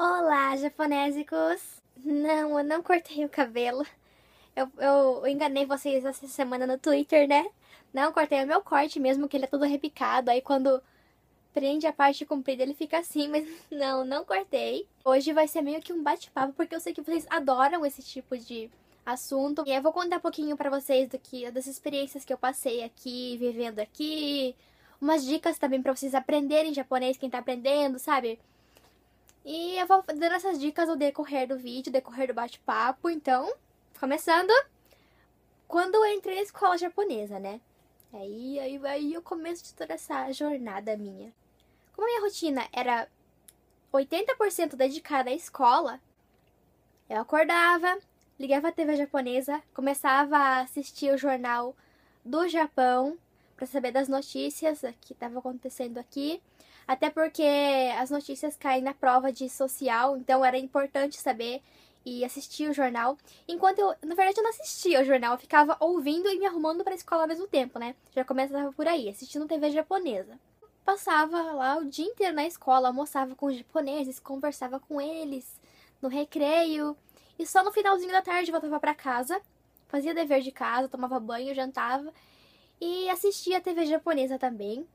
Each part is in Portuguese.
Olá, japonésicos! Não, eu não cortei o cabelo. Eu, eu, enganei vocês essa semana no Twitter, né? Não, cortei o meu corte mesmo, que ele é todo repicado. Aí quando prende a parte comprida ele fica assim, mas não, não cortei. Hoje vai ser meio que um bate-papo, porque eu sei que vocês adoram esse tipo de assunto. E eu vou contar um pouquinho para vocês do que, das experiências que eu passei aqui, vivendo aqui. Umas dicas também para vocês aprenderem japonês, quem tá aprendendo, sabe? E eu vou dando essas dicas ao decorrer do vídeo, decorrer do bate-papo. Então, começando. Quando eu entrei na escola japonesa, né? Aí, aí, aí eu começo de toda essa jornada minha. Como a minha rotina era 80% dedicada à escola, eu acordava, ligava a TV japonesa, começava a assistir o jornal do Japão para saber das notícias que estavam acontecendo aqui. Até porque as notícias caem na prova de social, então era importante saber e assistir o jornal. Enquanto eu, na verdade, eu não assistia o jornal, eu ficava ouvindo e me arrumando para a escola ao mesmo tempo, né? Já começava por aí, assistindo TV japonesa. Passava lá o dia inteiro na escola, almoçava com os japoneses, conversava com eles no recreio. E só no finalzinho da tarde voltava para casa, fazia dever de casa, tomava banho, jantava e assistia TV japonesa também.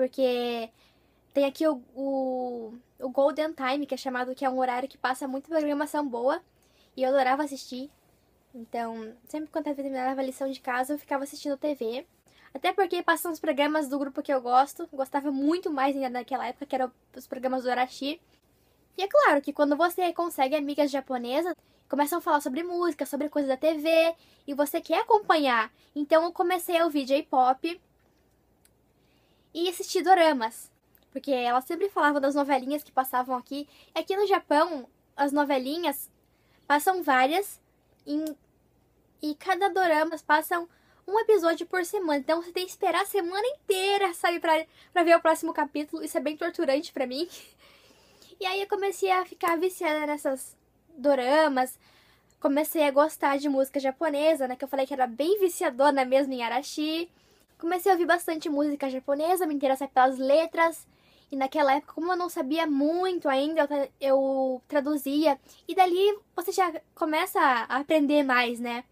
Porque tem aqui o, o, o, Golden Time, que é chamado que é um horário que passa muita programação boa. E eu adorava assistir. Então, sempre quando eu terminava a lição de casa, eu ficava assistindo TV. Até porque passam os programas do grupo que eu gosto. Gostava muito mais ainda naquela época, que eram os programas do Arashi. E é claro que quando você consegue amigas japonesas, começam a falar sobre música, sobre coisas da TV, e você quer acompanhar. Então eu comecei a ouvir J-pop e assistir doramas. Porque elas sempre falavam das novelinhas que passavam aqui. Aqui no Japão, as novelinhas passam várias em... e cada dorama passam um episódio por semana. Então você tem que esperar a semana inteira, sabe, pra, pra ver o próximo capítulo. Isso é bem torturante para mim. E aí eu comecei a ficar viciada nessas doramas. Comecei a gostar de música japonesa, né? Que eu falei que era bem viciadona mesmo em Arashi. Comecei a ouvir bastante música japonesa, me interessar pelas letras. E naquela época, como eu não sabia muito ainda, eu, traduzia. E dali você já começa a aprender mais, né?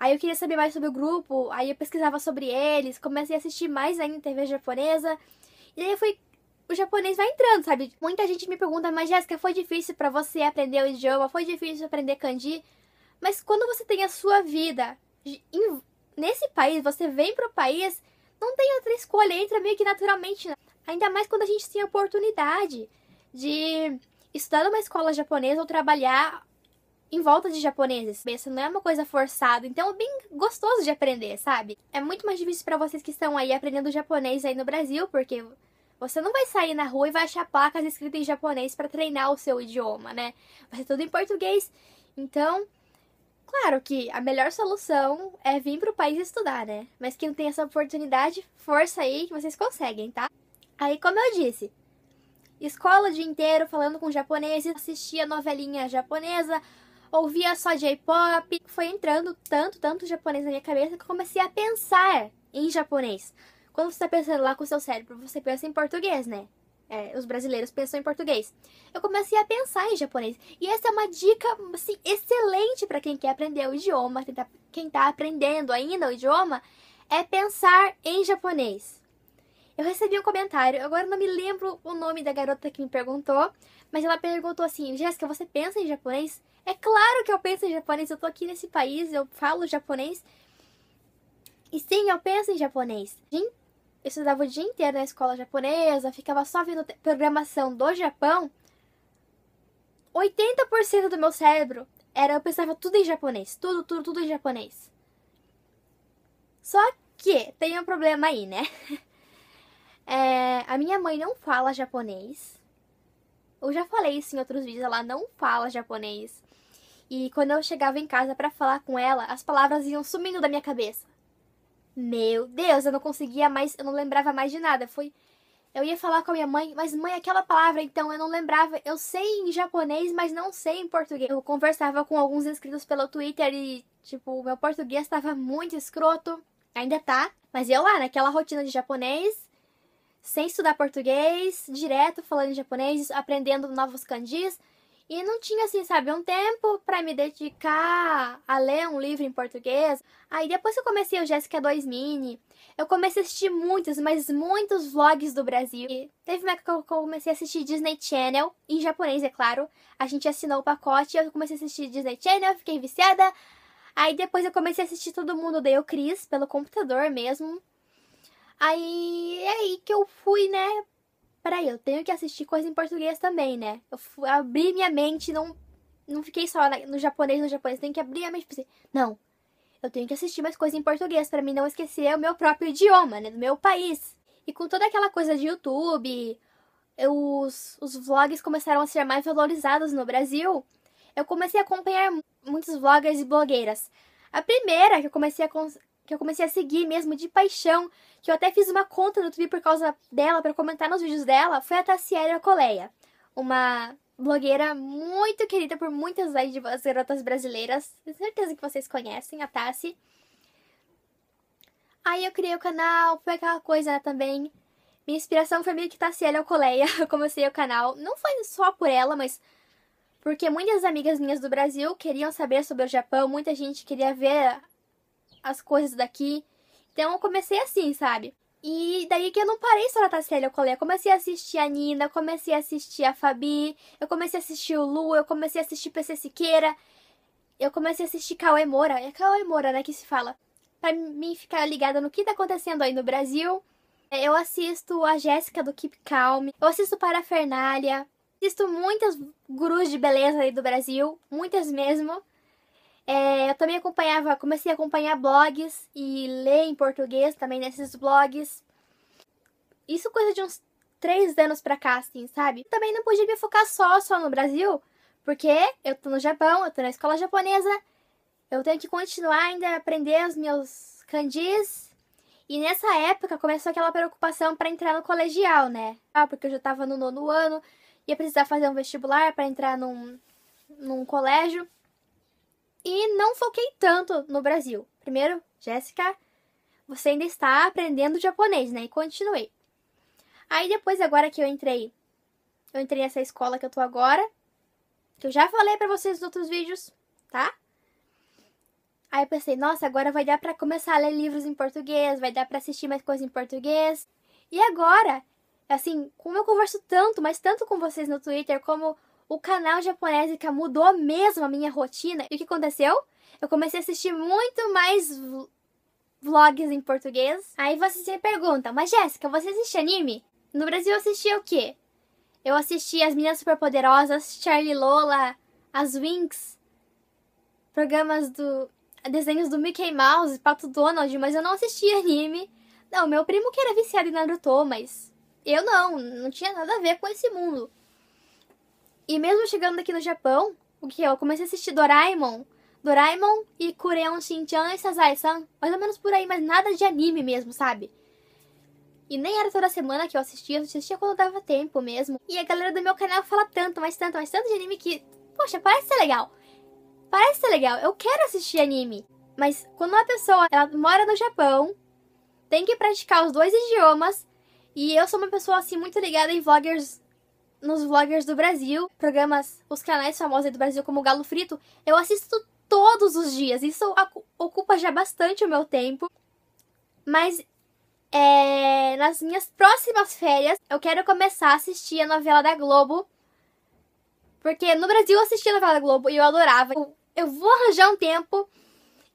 Aí eu queria saber mais sobre o grupo, aí eu pesquisava sobre eles, comecei a assistir mais ainda TV japonesa. E aí eu fui o japonês vai entrando, sabe? Muita gente me pergunta, mas Jéssica, foi difícil para você aprender o idioma? Foi difícil aprender kanji? Mas quando você tem a sua vida nesse país, você vem pro país, não tem outra escolha, entra meio que naturalmente. Né? Ainda mais quando a gente tem a oportunidade de estudar numa escola japonesa ou trabalhar em volta de japoneses. Isso não é uma coisa forçada, então é bem gostoso de aprender, sabe? É muito mais difícil para vocês que estão aí aprendendo japonês aí no Brasil, porque você não vai sair na rua e vai achar placas escritas em japonês para treinar o seu idioma, né? Vai ser tudo em português. Então, claro que a melhor solução é vir para o país estudar, né? Mas quem não tem essa oportunidade, força aí que vocês conseguem, tá? Aí, como eu disse, escola o dia inteiro falando com japoneses, assistia novelinha japonesa, ouvia só J-pop. Foi entrando tanto, tanto japonês na minha cabeça que comecei a pensar em japonês. Quando você está pensando lá com o seu cérebro, você pensa em português, né? É, os brasileiros pensam em português. Eu comecei a pensar em japonês. E essa é uma dica assim, excelente para quem quer aprender o idioma, quem está aprendendo ainda o idioma, é pensar em japonês. Eu recebi um comentário, agora não me lembro o nome da garota que me perguntou, mas ela perguntou assim: Jéssica, você pensa em japonês? É claro que eu penso em japonês, eu tô aqui nesse país, eu falo japonês. E sim, eu penso em japonês. Gente, eu estudava o dia inteiro na escola japonesa, ficava só vendo programação do Japão, 80% do meu cérebro era eu pensava tudo em japonês, tudo, tudo, tudo em japonês. Só que tem um problema aí, né? É, a minha mãe não fala japonês. Eu já falei isso em outros vídeos, ela não fala japonês. E quando eu chegava em casa para falar com ela, as palavras iam sumindo da minha cabeça. Meu Deus, eu não conseguia mais, eu não lembrava mais de nada. Foi. Eu ia falar com a minha mãe, mas mãe, aquela palavra, então eu não lembrava. Eu sei em japonês, mas não sei em português. Eu conversava com alguns inscritos pelo Twitter e, tipo, meu português estava muito escroto. Ainda tá. Mas eu lá, naquela rotina de japonês, sem estudar português, direto falando japonês, aprendendo novos kanjis. E não tinha, assim, sabe, um tempo para me dedicar a ler um livro em português. Aí depois que eu comecei o Jéssica 2 Mini, eu comecei a assistir muitos, mas muitos vlogs do Brasil. E teve uma época que eu comecei a assistir Disney Channel, em japonês, é claro. A gente assinou o pacote, eu comecei a assistir Disney Channel, fiquei viciada. Aí depois eu comecei a assistir Todo Mundo Deu Cris, pelo computador mesmo. Aí é aí que eu fui, né, peraí, eu tenho que assistir coisa em português também, né? Eu fui, abri minha mente, não, não fiquei só no japonês, no japonês, tenho que abrir a mente pra não, eu tenho que assistir mais coisa em português para mim não esquecer o meu próprio idioma, né, do meu país. E com toda aquela coisa de YouTube, os, os vlogs começaram a ser mais valorizados no Brasil, eu comecei a acompanhar muitos vloggers e blogueiras. A primeira que eu comecei a, que eu comecei a seguir mesmo de paixão, que eu até fiz uma conta no YouTube por causa dela, para comentar nos vídeos dela, foi a Tassiela Coleia, uma blogueira muito querida por muitas das garotas brasileiras. Tenho certeza que vocês conhecem a Tassi. Aí eu criei o canal, foi aquela coisa também. Minha inspiração foi meio que Tassiela Coleia. Eu comecei o canal, não foi só por ela, mas porque muitas amigas minhas do Brasil queriam saber sobre o Japão, muita gente queria ver as coisas daqui. Então eu comecei assim, sabe? E daí que eu não parei só na Tassélia Colé. Eu comecei a assistir a Nina, comecei a assistir a Fabi, eu comecei a assistir o Lu, eu comecei a assistir PC Siqueira, eu comecei a assistir Cauê Moura. É Cauê Moura, né, que se fala. Pra mim ficar ligada no que tá acontecendo aí no Brasil. Eu assisto a Jéssica do Keep Calm, eu assisto Parafernália, assisto muitas gurus de beleza aí do Brasil, muitas mesmo. É, eu também acompanhava, comecei a acompanhar blogs e ler em português também nesses blogs. Isso coisa de uns três anos pra cá, assim, sabe? Também não podia me focar só, só no Brasil, porque eu tô no Japão, eu tô na escola japonesa, eu tenho que continuar ainda a aprender os meus kanjis. E nessa época começou aquela preocupação para entrar no colegial, né? Ah, porque eu já tava no nono ano, ia precisar fazer um vestibular para entrar num, num colégio. E não foquei tanto no Brasil. Primeiro, Jéssica, você ainda está aprendendo japonês, né? E continuei. Aí depois, agora que eu entrei, eu entrei nessa escola que eu tô agora, que eu já falei para vocês nos outros vídeos, tá? Aí eu pensei, nossa, agora vai dar para começar a ler livros em português, vai dar para assistir mais coisas em português. E agora, assim, como eu converso tanto, mas tanto com vocês no Twitter, como o canal Japonésica mudou mesmo a minha rotina. E o que aconteceu? Eu comecei a assistir muito mais vlogs em português. Aí você se pergunta, mas Jéssica, você assiste anime? No Brasil eu assistia o quê? Eu assisti As Meninas Superpoderosas, Charlie Lola, As Winx, programas do... desenhos do Mickey Mouse, Pato Donald, mas eu não assistia anime. Não, meu primo que era viciado em Naruto, mas eu não, não tinha nada a ver com esse mundo. E mesmo chegando aqui no Japão, o que eu comecei a assistir Doraemon, Doraemon e Kureon Shinchan e Sazai-san, mais ou menos por aí, mas nada de anime mesmo, sabe? E nem era toda semana que eu assistia, eu assistia quando dava tempo mesmo. E a galera do meu canal fala tanto, mas tanto, mas tanto de anime que, poxa, parece ser legal. Parece ser legal, eu quero assistir anime. Mas quando uma pessoa, ela mora no Japão, tem que praticar os dois idiomas, e eu sou uma pessoa assim muito ligada em vloggers nos vloggers do Brasil, programas, os canais famosos do Brasil como Galo Frito, eu assisto todos os dias. Isso ocupa já bastante o meu tempo. Mas é, nas minhas próximas férias, eu quero começar a assistir a novela da Globo. Porque no Brasil eu assistia a novela da Globo e eu adorava. Eu vou arranjar um tempo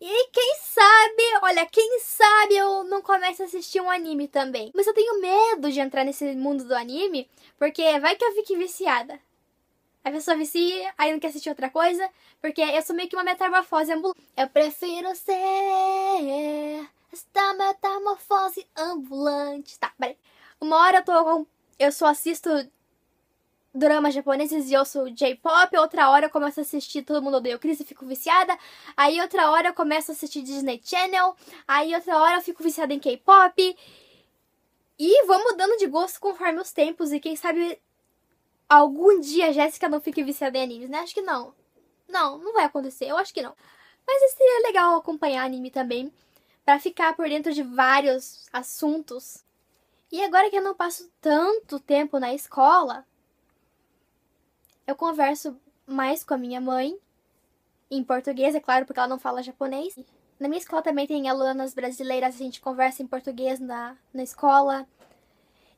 e quem sabe, olha, quem sabe eu não começo a assistir um anime também. Mas eu tenho medo de entrar nesse mundo do anime, porque vai que eu fique viciada. A pessoa vicia, aí não quer assistir outra coisa, porque eu sou meio que uma metamorfose ambulante. Eu prefiro ser esta metamorfose ambulante. Tá, peraí. Uma hora eu tô. Eu só assisto dramas japoneses e eu sou J-pop, outra hora eu começo a assistir Todo Mundo Odeia o Chris e fico viciada, aí outra hora eu começo a assistir Disney Channel, aí outra hora eu fico viciada em K-pop. E vou mudando de gosto conforme os tempos e quem sabe algum dia a Jéssica não fique viciada em animes, né? Acho que não. Não, não vai acontecer, eu acho que não. Mas seria legal acompanhar anime também, para ficar por dentro de vários assuntos E agora que eu não passo tanto tempo na escola, eu converso mais com a minha mãe, em português, é claro, porque ela não fala japonês. Na minha escola também tem alunas brasileiras, a gente conversa em português na, na escola.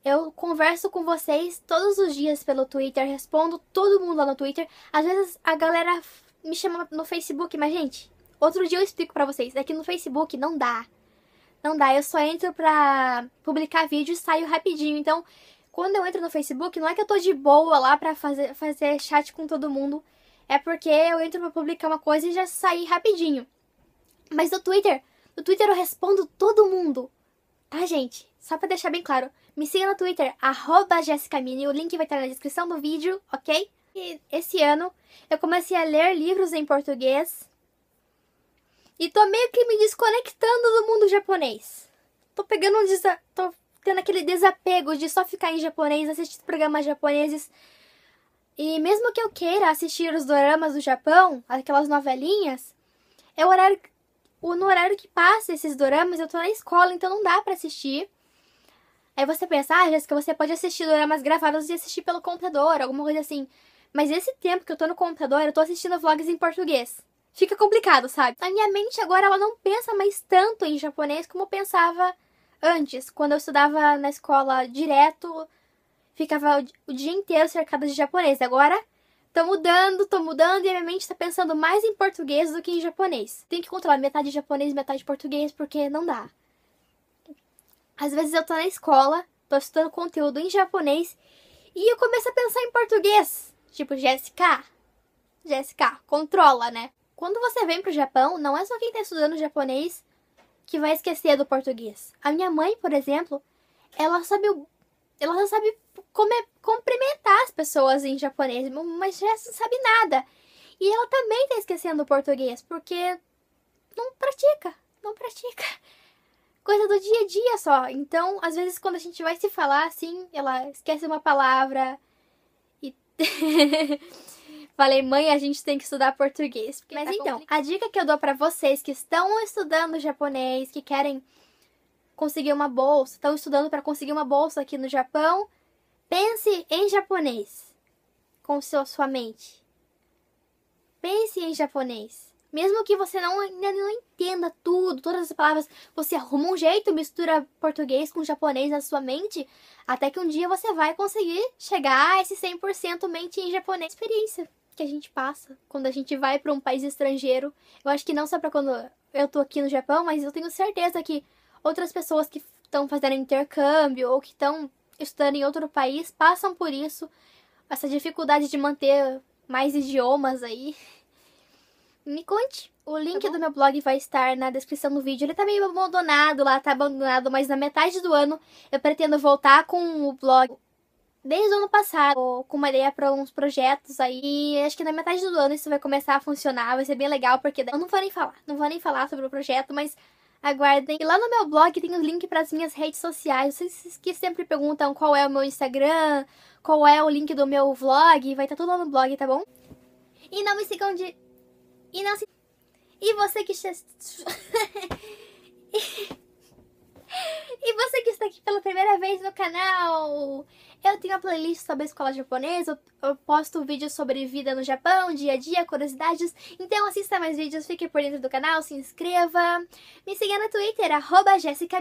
Eu converso com vocês todos os dias pelo Twitter, respondo todo mundo lá no Twitter. Às vezes a galera me chama no Facebook, mas gente, outro dia eu explico para vocês. Aqui no Facebook não dá. Não dá, eu só entro pra publicar vídeo e saio rapidinho. Então, quando eu entro no Facebook, não é que eu tô de boa lá pra fazer, fazer chat com todo mundo. É porque eu entro pra publicar uma coisa e já saí rapidinho. Mas no Twitter, no Twitter eu respondo todo mundo. Tá, gente? Só pra deixar bem claro. Me siga no Twitter, arroba Mini, o link vai estar na descrição do vídeo, ok? E esse ano eu comecei a ler livros em português e tô meio que me desconectando do mundo japonês. Tô pegando um desa... tô tendo aquele desapego de só ficar em japonês, assistir programas japoneses. E mesmo que eu queira assistir os doramas do Japão, aquelas novelinhas, é o horário o no horário que passa esses doramas, eu tô na escola, então não dá para assistir. Aí você pensa, ah, Jéssica, você pode assistir doramas gravados e assistir pelo computador, alguma coisa assim. Mas esse tempo que eu tô no computador, eu tô assistindo vlogs em português fica complicado, sabe? A minha mente agora ela não pensa mais tanto em japonês como pensava antes, quando eu estudava na escola direto, ficava o dia inteiro cercada de japonês. Agora tô mudando, tô mudando e a minha mente tá pensando mais em português do que em japonês. Tem que controlar metade japonês, metade português, porque não dá. Às vezes eu tô na escola, tô estudando conteúdo em japonês e eu começo a pensar em português. Tipo, Jéssica, Jéssica, controla, né? Quando você vem pro Japão, não é só quem está estudando japonês que vai esquecer do português. A minha mãe, por exemplo, ela sabe ela só sabe cumprimentar as pessoas em japonês, mas já não sabe nada. E ela também está esquecendo o português, porque não pratica, não pratica. Coisa do dia a dia só. Então, às vezes, quando a gente vai se falar assim, ela esquece uma palavra e. Falei, mãe, a gente tem que estudar português. Mas tá então, complicado. a dica que eu dou para vocês que estão estudando japonês, que querem conseguir uma bolsa, estão estudando para conseguir uma bolsa aqui no Japão, pense em japonês com sua mente. Pense em japonês. Mesmo que você não, ainda não entenda tudo, todas as palavras, você arruma um jeito, mistura português com japonês na sua mente, até que um dia você vai conseguir chegar a esse 100% mente em japonês. Experiência que a gente passa quando a gente vai para um país estrangeiro. Eu acho que não só para quando eu tô aqui no Japão, mas eu tenho certeza que outras pessoas que estão fazendo intercâmbio ou que estão estudando em outro país passam por isso, essa dificuldade de manter mais idiomas aí. Me conte. O link tá do meu blog vai estar na descrição do vídeo. Ele tá meio abandonado lá, tá abandonado, mas na metade do ano eu pretendo voltar com o blog desde o ano passado, com uma ideia para uns projetos aí. Acho que na metade do ano isso vai começar a funcionar, vai ser bem legal, porque eu não vou nem falar, não vou nem falar sobre o projeto, mas aguardem. E lá no meu blog tem o um link para as minhas redes sociais. Vocês que sempre perguntam qual é o meu Instagram, qual é o link do meu vlog, vai estar tá tudo lá no blog, tá bom? E não me sigam de. E não se. E você que. e você que está aqui pela primeira vez no canal, eu tenho a playlist sobre a escola japonesa, eu posto vídeos sobre vida no Japão, dia a dia, curiosidades. Então assista mais vídeos, fique por dentro do canal, se inscreva. Me siga no Twitter, arroba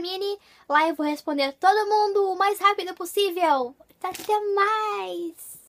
Mini. Lá eu vou responder todo mundo o mais rápido possível. Até mais!